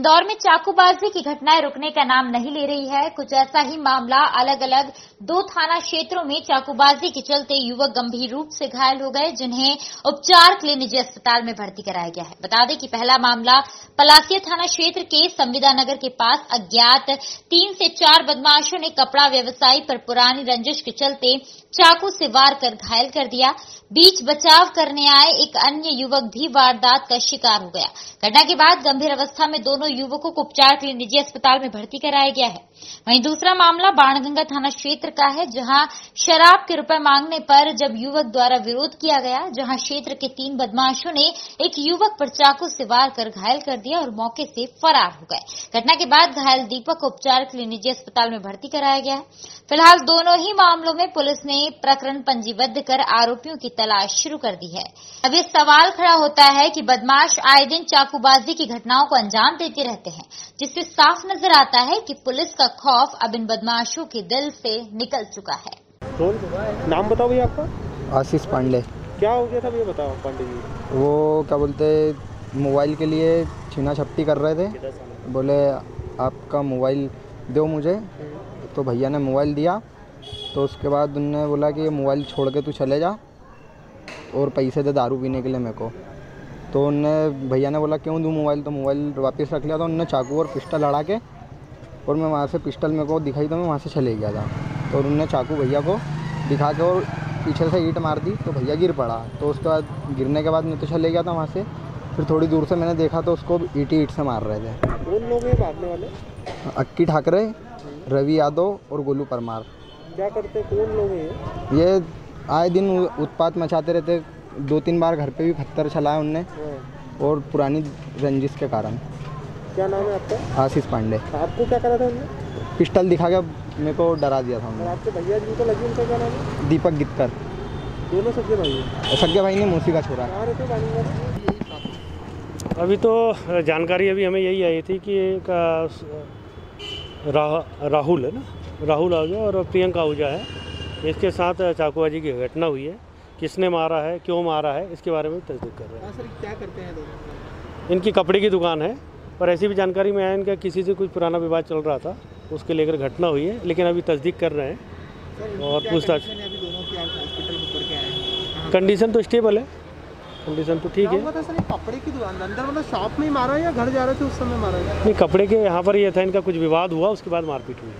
इंदौर में चाकूबाजी की घटनाएँ रुकने का नाम नहीं ले रही है। कुछ ऐसा ही मामला अलग अलग दो थाना क्षेत्रों में चाकूबाजी के चलते युवक गंभीर रूप से घायल हो गए, जिन्हें उपचार के लिए निजी अस्पताल में भर्ती कराया गया है। बता दें कि पहला मामला पलासिया थाना क्षेत्र के संविदा नगर के पास अज्ञात तीन से चार बदमाशों ने कपड़ा व्यवसायी पर पुरानी रंजिश के चलते चाकू से वार कर घायल कर दिया। बीच बचाव करने आए एक अन्य युवक भी वारदात का शिकार हो गया। घटना के बाद गंभीर अवस्था में दोनों युवकों को उपचार के लिए निजी अस्पताल में भर्ती कराया गया है। वहीं दूसरा मामला बाणगंगा थाना क्षेत्र का है, जहाँ शराब के रुपए मांगने पर जब युवक द्वारा विरोध किया गया, जहाँ क्षेत्र के तीन बदमाशों ने एक युवक पर चाकू से वार कर घायल कर दिया और मौके से फरार हो गए। घटना के बाद घायल दीपक को उपचार के लिए निजी अस्पताल में भर्ती कराया गया है। फ़िलहाल दोनों ही मामलों में पुलिस ने प्रकरण पंजीबद्ध कर आरोपियों की तलाश शुरू कर दी है। अब ये सवाल खड़ा होता है कि बदमाश आए दिन चाकूबाजी की घटनाओं को अंजाम देते रहते हैं जिससे साफ़ नज़र आता है कि पुलिस का खौफ अब इन बदमाशों के दिल से निकल चुका है। नाम बताओ भैया आपका। आशीष पांडे। क्या हो गया था भैया बताओ पांडे जी। वो क्या बोलते मोबाइल के लिए छीना छपटी कर रहे थे। बोले आपका मोबाइल दो मुझे। तो भैया ने मोबाइल दिया। तो उसके बाद उनने बोला कि मोबाइल छोड़ के तू चले जा और पैसे दे दारू पीने के लिए मेरे को। तो उनने भैया ने बोला क्यों दूँ मोबाइल? तो मोबाइल वापस रख लिया तो उनने चाकू और पिस्टल लड़ा के और मैं वहाँ से पिस्टल मेरे को दिखाई तो मैं वहाँ से चले गया था। तो उनने चाकू भैया को दिखा के और पीछे से ईट मार दी तो भैया गिर पड़ा। तो उसके बाद गिरने के बाद मैं तो चले गया था वहाँ से। फिर थोड़ी दूर से मैंने देखा तो उसको ईट ईट से मार रहे थे। कौन लोग हैं मारने वाले? अक्की ठाकरे रवि यादव और गोलू परमार। क्या करते कौन लोग हैं ये? ये आए दिन उत्पात मचाते रहते दो तीन बार घर पे भी पत्थर चलाए उनने हाँ। और पुरानी रंजिश के कारण। क्या नाम है आपका? आशीष पांडे। आपको क्या करा था उन्होंने पिस्टल दिखा के मेरे को डरा दिया था उन्होंने। आपके भैया जी को लगी उनका क्या नाम है? दीपक गित्तर दोनों सगे भाई हैं। सज्ञा भाई ने मौसी का में? अभी तो जानकारी अभी हमें यही आई थी कि एक रा, राहुल है ना? राहुल आहूजा और प्रियंका आहूजा है। इसके साथ चाकूबाजी की घटना हुई है। किसने मारा है क्यों मारा है इसके बारे में तस्दीक कर रहे हैं। सर क्या करते हैं इनकी कपड़े की दुकान है पर ऐसी भी जानकारी में आया इनका किसी से कुछ पुराना विवाद चल रहा था उसके लेकर घटना हुई है लेकिन अभी तस्दीक कर रहे हैं। और पूछताछ अभी दोनों की हॉस्पिटल में करके आए हैं। कंडीशन तो स्टेबल है। कंडीशन तो ठीक है। सर कपड़े की दुकान अंदर मतलब शॉप में ही मारा या घर जा रहे थे उस समय मारा नहीं कपड़े के यहाँ पर ये था इनका कुछ विवाद हुआ उसके बाद मारपीट हुई।